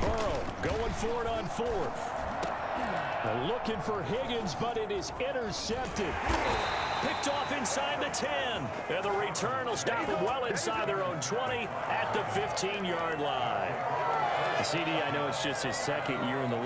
Burrow going for it on fourth. Looking for Higgins, but it is intercepted. Picked off inside the 10. And the return will stop them well inside their own 20 at the 15-yard line. CD, I know it's just his second year in the league.